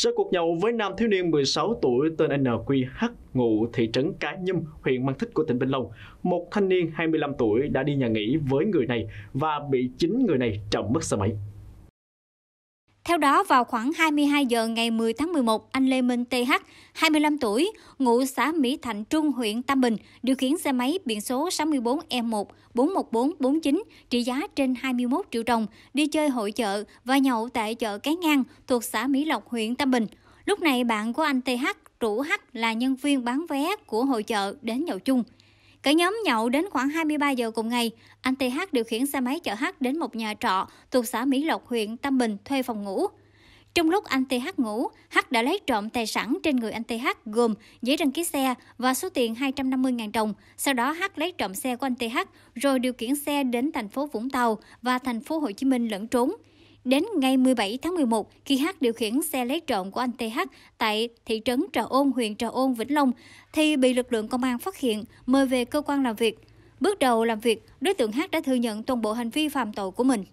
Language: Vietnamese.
Sau cuộc nhậu với nam thiếu niên 16 tuổi tên NQH ngụ thị trấn Cái Nhâm, huyện Mang Thích của tỉnh Vĩnh Long, một thanh niên 25 tuổi đã đi nhà nghỉ với người này và bị chính người này trộm mất xe máy. Theo đó, vào khoảng 22 giờ ngày 10 tháng 11, anh Lê Minh TH, 25 tuổi, ngụ xã Mỹ Thạnh Trung, huyện Tam Bình, điều khiển xe máy biển số 64E1 41449 trị giá trên 21 triệu đồng đi chơi hội chợ và nhậu tại chợ Cái Ngang thuộc xã Mỹ Lộc, huyện Tam Bình. Lúc này bạn của anh TH rủ H là nhân viên bán vé của hội chợ đến nhậu chung. Cả nhóm nhậu đến khoảng 23 giờ cùng ngày, anh TH điều khiển xe máy chở H đến một nhà trọ thuộc xã Mỹ Lộc, huyện Tam Bình thuê phòng ngủ. Trong lúc anh TH ngủ, H đã lấy trộm tài sản trên người anh TH gồm giấy đăng ký xe và số tiền 250.000 đồng. Sau đó H lấy trộm xe của anh TH rồi điều khiển xe đến thành phố Vũng Tàu và thành phố Hồ Chí Minh lẫn trốn. Đến ngày 17 tháng 11, khi H điều khiển xe lấy trộm của anh TH tại thị trấn Trà Ôn, huyện Trà Ôn, Vĩnh Long, thì bị lực lượng công an phát hiện, mời về cơ quan làm việc. Bước đầu làm việc, đối tượng H đã thừa nhận toàn bộ hành vi phạm tội của mình.